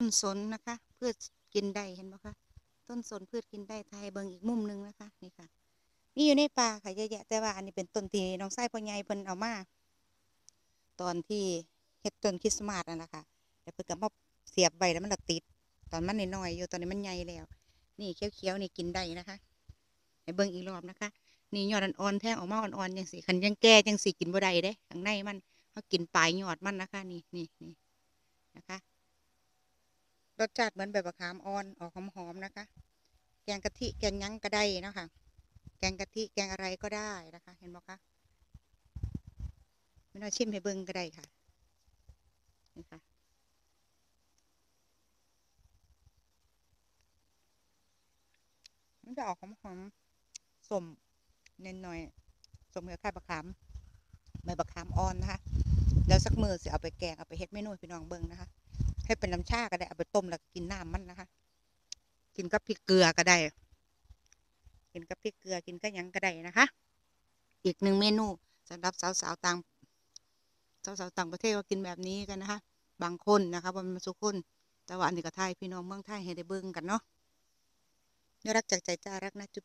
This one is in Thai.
ต้นสนนะคะ เพืชกินได้เห็นไหมคะต้นสนพืชกินได้ไทยเบิงอีกมุมหนึงนะคะนี่ค่ะนี่อยู่ในป่าค่ะเยอะแยะแต่ว่าอันนี้เป็นต้นที่น้องไส้พ่อใหญ่เพิ่นเอามาตอนที่เฮ็ดต้นคริสต์มาสนั่นแหละค่ะแต่เพิ่นก็มาเสียบไว้แล้วมันติด ตอนมันน้อยๆอยู่ตอนนี้มันใหญ่แล้ว นี่เขียวๆนี่กินได้นะคะให้เบิ่งอีกรอบนะคะ นี่ยอดอ่อนๆแท่งออกมาอ่อนๆจังสิคันยังแก่จังสิกินบ่ได้เด้ข้างในมันเขากินปลายยอดมันนะคะ นี่นี่นี่นะคะ รสชาติเหมือนแบบมะขามอ่อนออกหอมๆนะคะ แกงกะทิแกงยั้งก็ได้นะคะแกงกะทิแกงอะไรก็ได้นะคะ เห็นบอกคะไม่น่าชิมให้เบิ่งก็ได้ค่ะนี่ค่ะมันจะออกหอมๆสมเน้นหน่อยสมกับข้าวบะขามใบบะขามอ่อนนะคะ แล้วสักมือสิเอาไปแกงเอาไปเฮ็ดเมนูพี่น้องเบิ่งนะคะ ให้เป็นน้ำชาก็ได้เอาไปต้มแล้วกินน้ำมันนะคะ กินกับพริกเกลือก็ได้ กินกับพริกเกลือกินกับยังก็ได้นะคะ อีกหนึ่งเมนูสำหรับสาวๆต่างสาวๆต่างประเทศก็กินแบบนี้กันนะคะ บางคนนะคะบนมาสุคนแต่ว่าอันนี้ก็ไทยพี่น้องเมืองไทยให้ได้เบิ่งกันเนาะน่ารักจากใจจ้ารักนะจุ๊บ